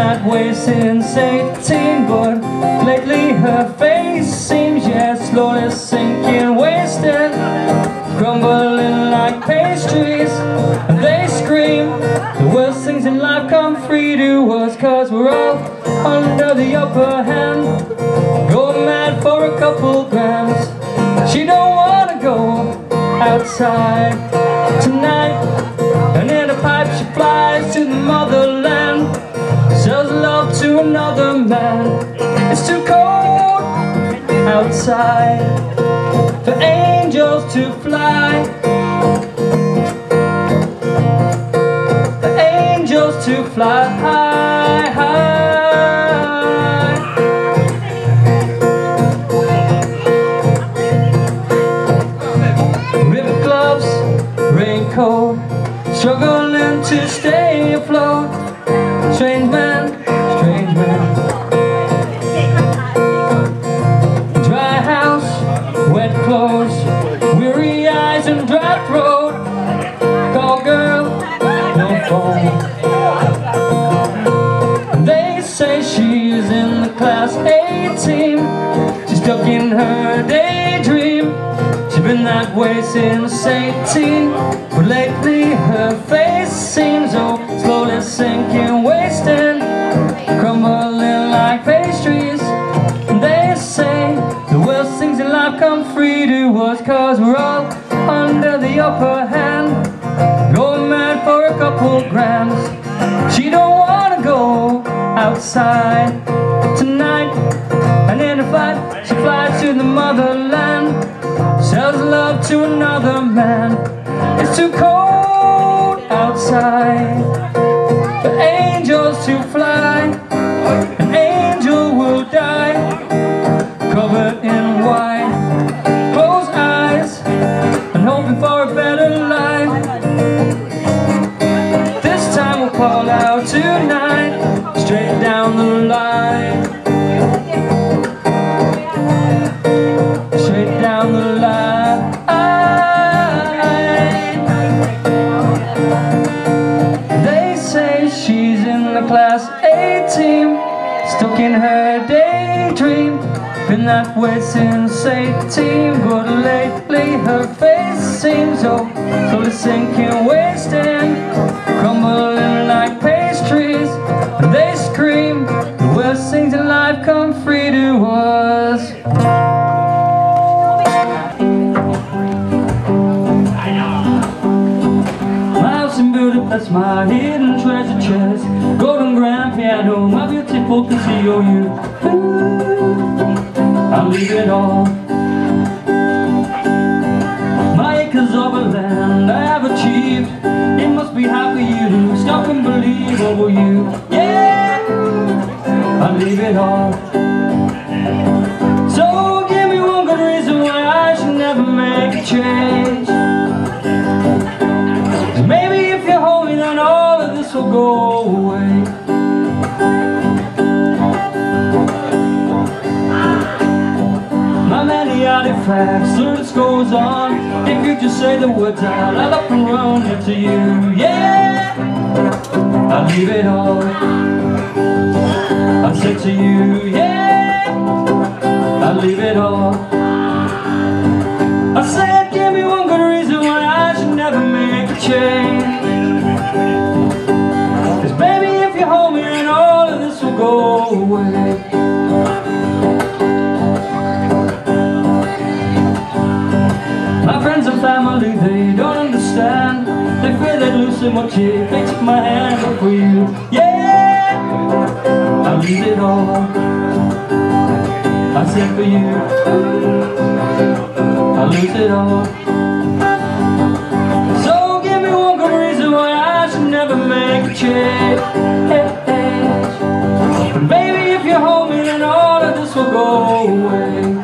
that way since 18, but lately her face seems yeah slowly sinking, wasting, crumbling like pastries. And they scream, the worst things in life come free to us, cause we're all under the upper hand. Go mad for a couple grams. She don't wanna go outside tonight. Another man. It's too cold outside for angels to fly. For angels to fly in her daydream. She's been that way since 18. But lately her face seems oh slowly sinking, wasting, crumbling like pastries. And They say the worst things in life come free to us, cause we're all under the upper hand. Going mad for a couple grams. She don't wanna go outside motherland. Sells love to another man. It's too cold Since 18, but lately her face seems oh, slowly sinking, wasting, crumbling like pastries. And they scream, the worst things in life come free to us. Budapest, my hidden treasure chest Golden grand piano, my beautiful I'll leave it all. My acres of land I have achieved It must be happy you to Stop and believe over you. Yeah I'll leave it all many artifacts, service goes on. If you just say the words out, I'll up and run into you. Yeah, I'll leave it all. I'll say to you, yeah. I'll leave it all. I said, my hand up for you. Yeah, I'll leave it all. I said for you. I lose it all. So give me one good reason why I should never make a change. Baby, if you hold me then all of this will go away.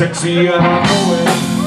Sexy and I know it.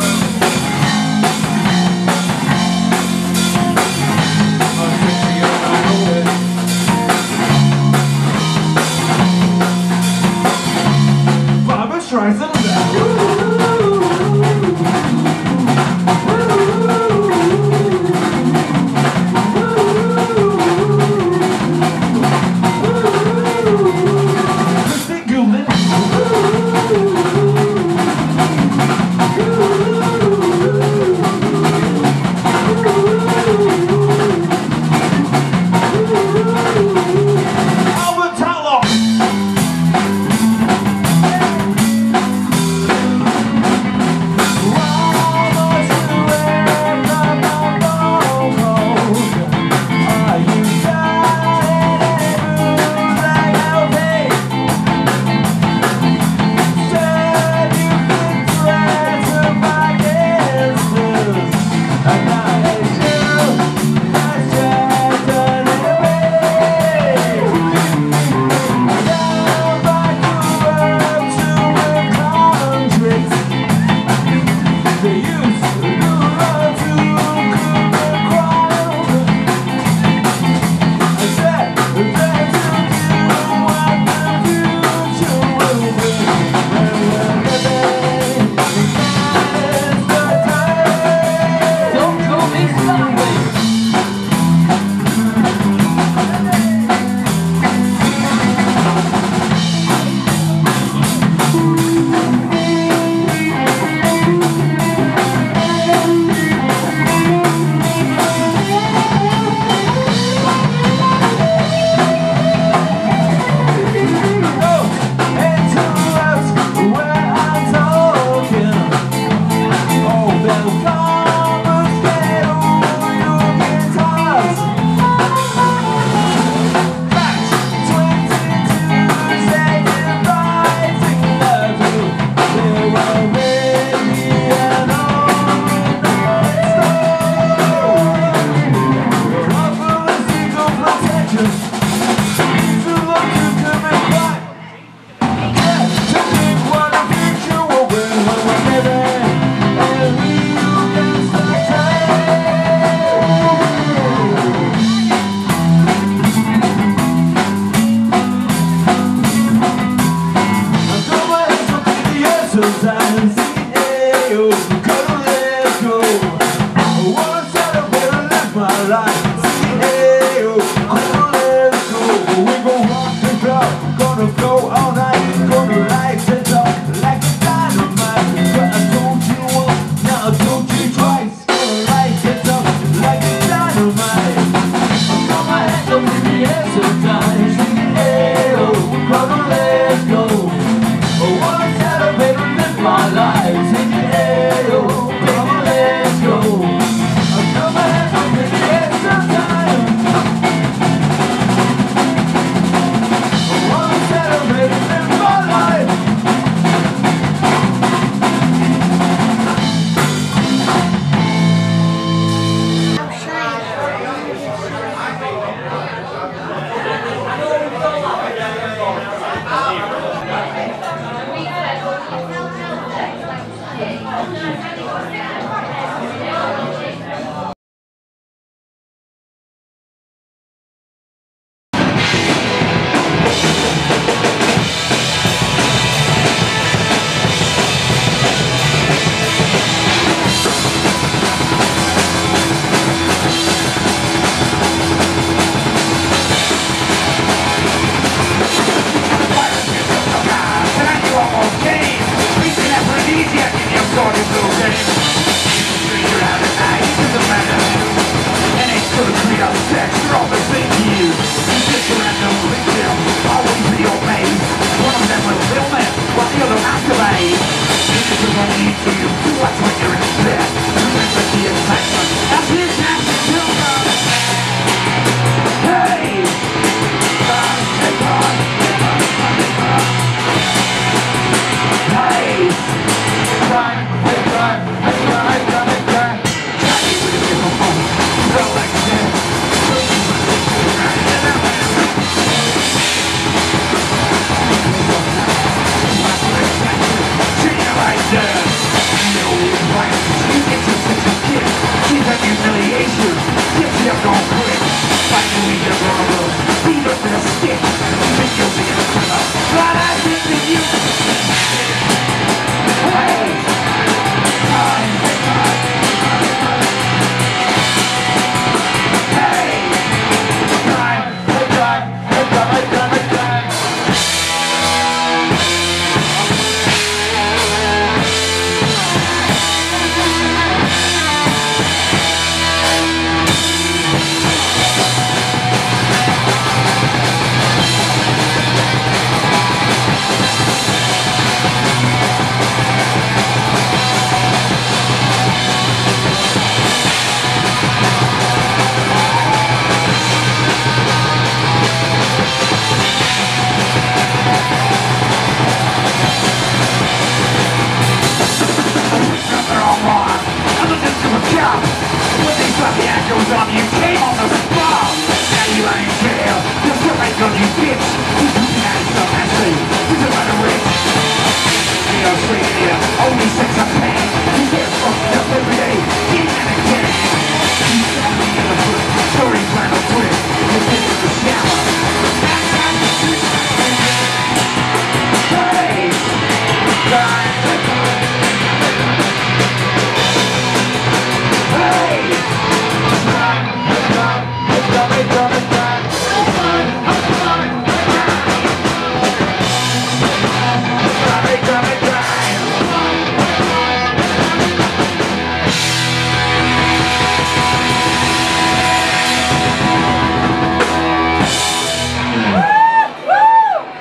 Gonna go all night,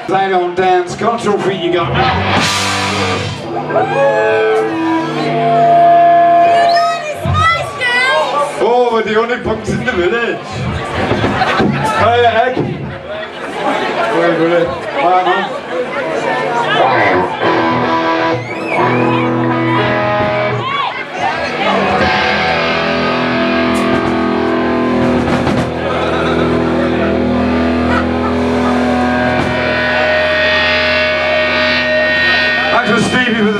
They don't dance. Control feet you got now. Oh, we're the only punks in the village. Hey, egg. Very good. Right, man.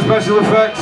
Special effects.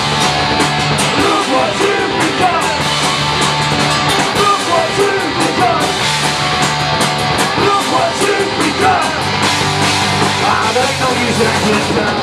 Ah, there ain't no use in acting dumb.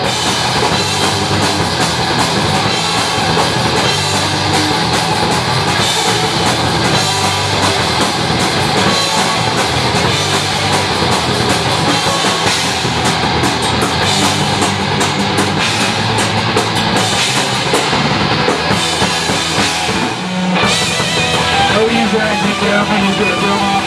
No use in